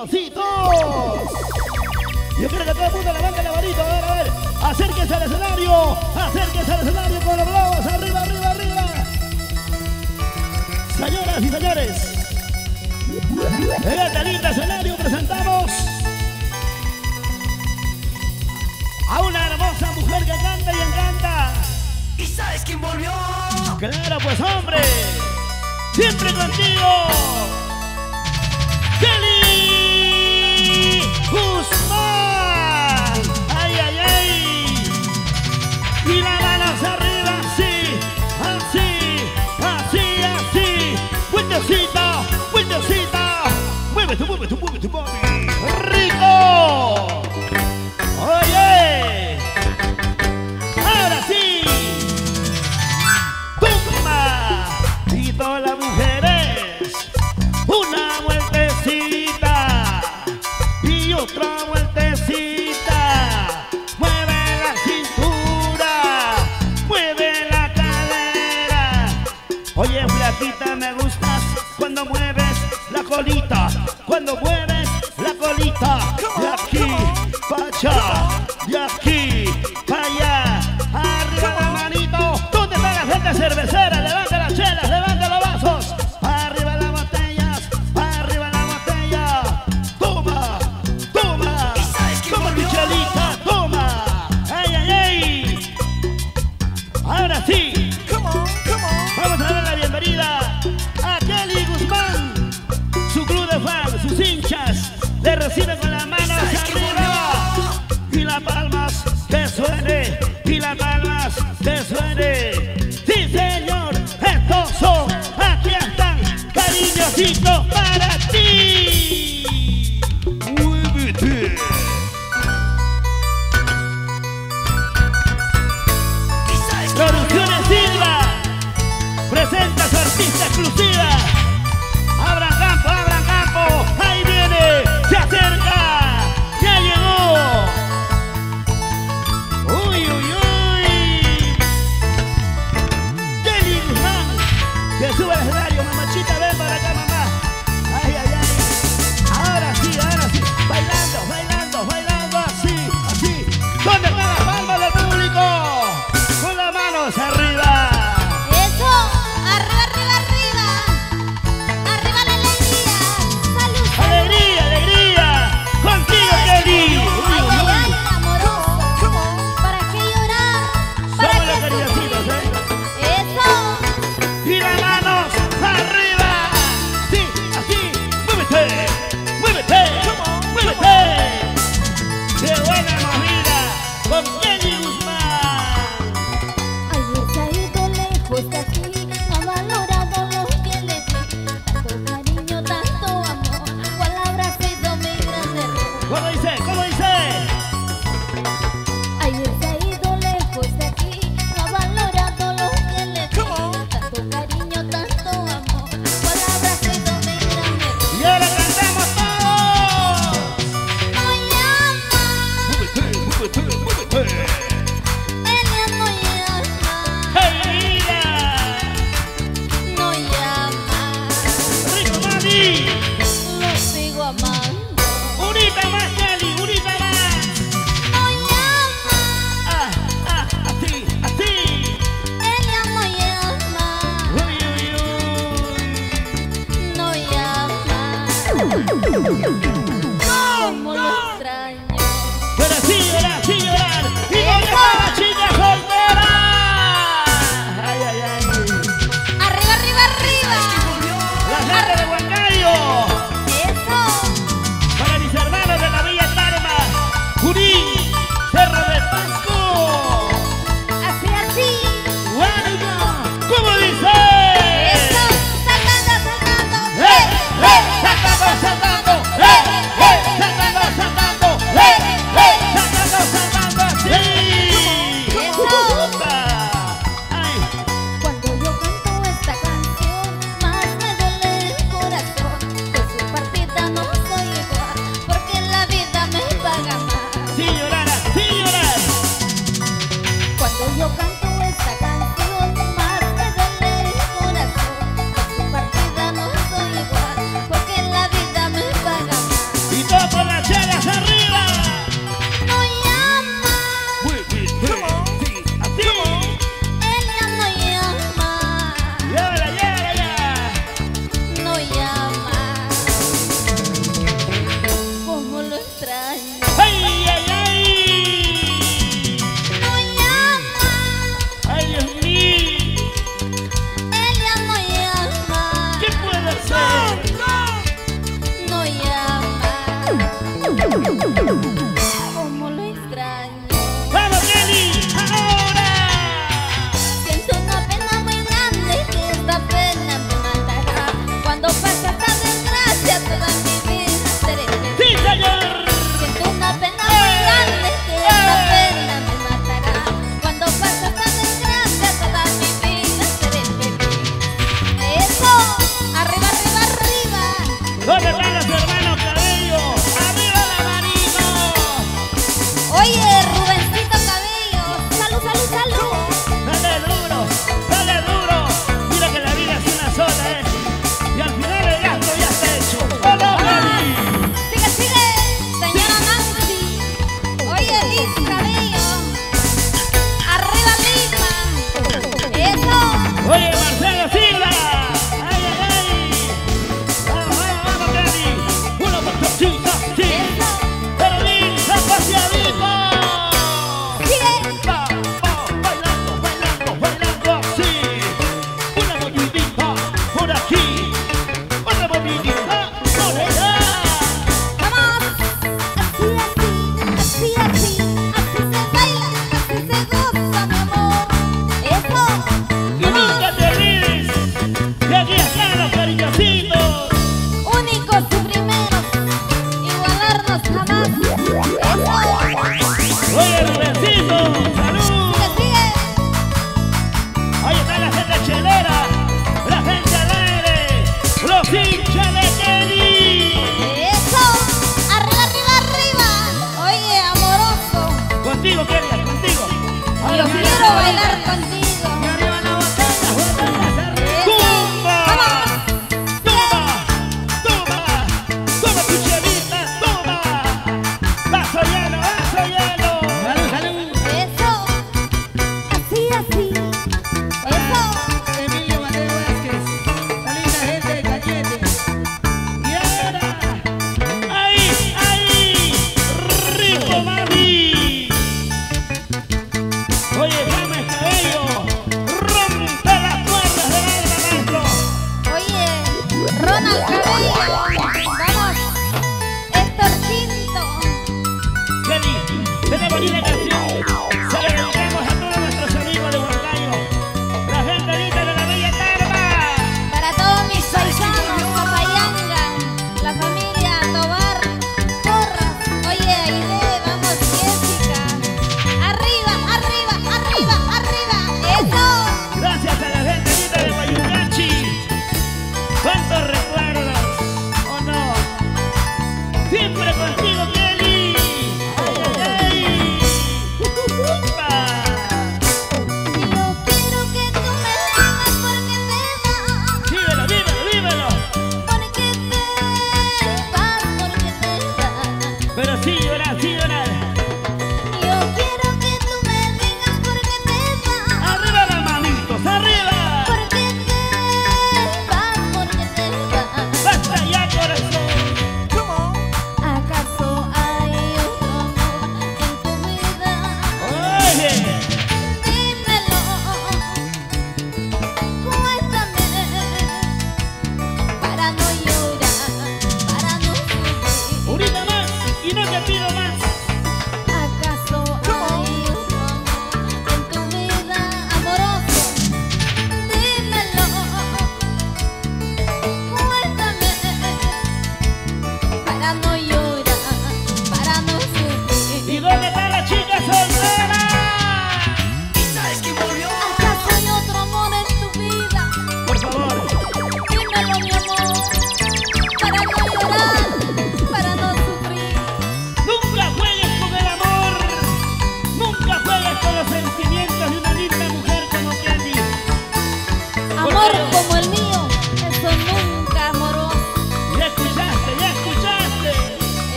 cariñositos. Yo quiero que todo el mundo levante la manito, a ver, a ver. Acérquese al escenario, acérquese al escenario con los globos, arriba, arriba, arriba. Señoras y señores, en este lindo escenario presentamos a una hermosa mujer que canta y encanta. ¿Y sabes quién volvió? Claro, pues hombre, siempre contigo. Muévete, muévete, mami. ¡Rico! Oye. Ahora sí. ¡Toma! Y todas las mujeres, una vueltecita y otra vueltecita. Mueve la cintura, mueve la cadera. Oye, flaquita, me gustas cuando mueves la colita, cuando mueves la colita. De le reciben con las manos arriba. Y las palmas que suene, y las palmas que suene. Sí, señor, estos son, aquí están, cariñositos para ti. Muévete. ¿Y sabes quién Producciones Silva presenta su artista exclusiva.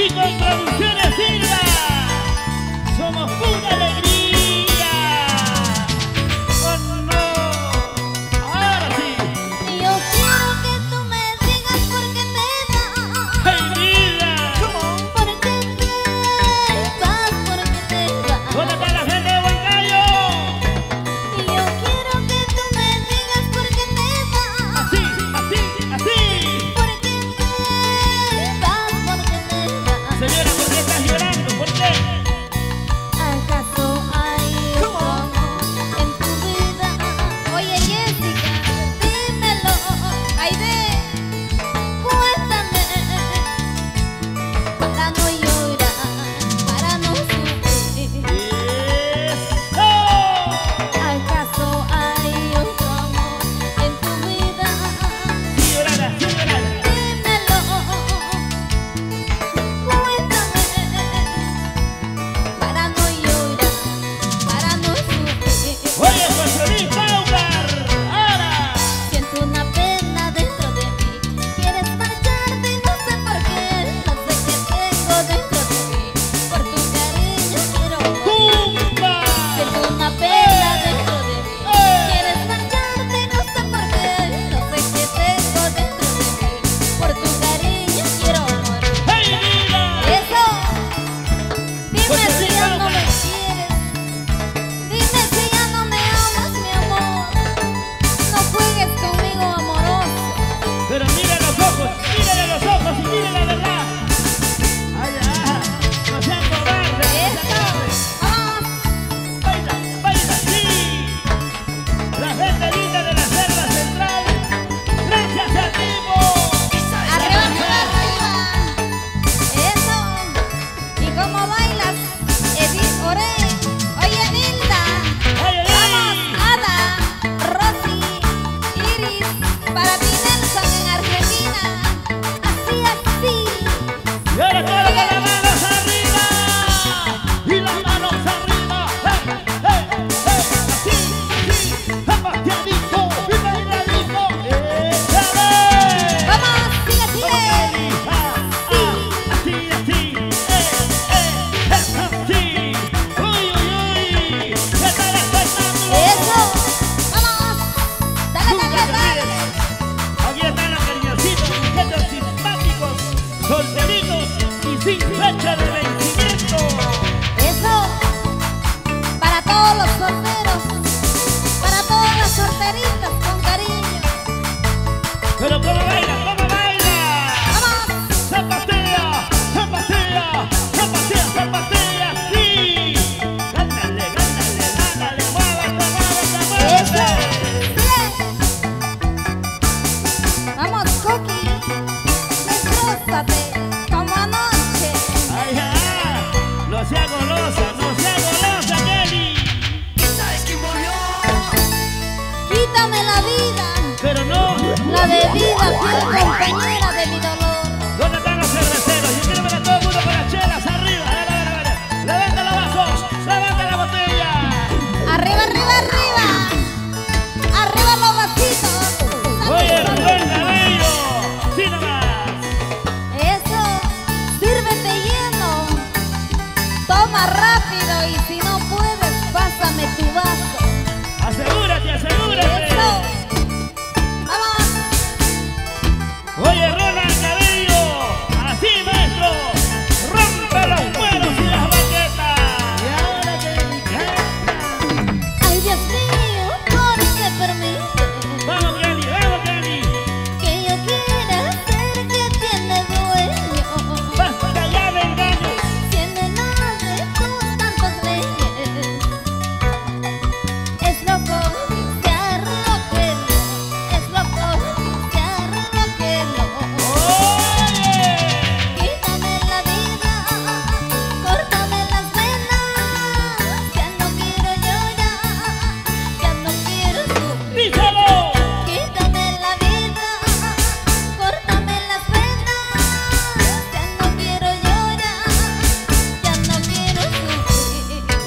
y con producciones Silva. Somos pura alegría.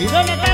¿Y dónde?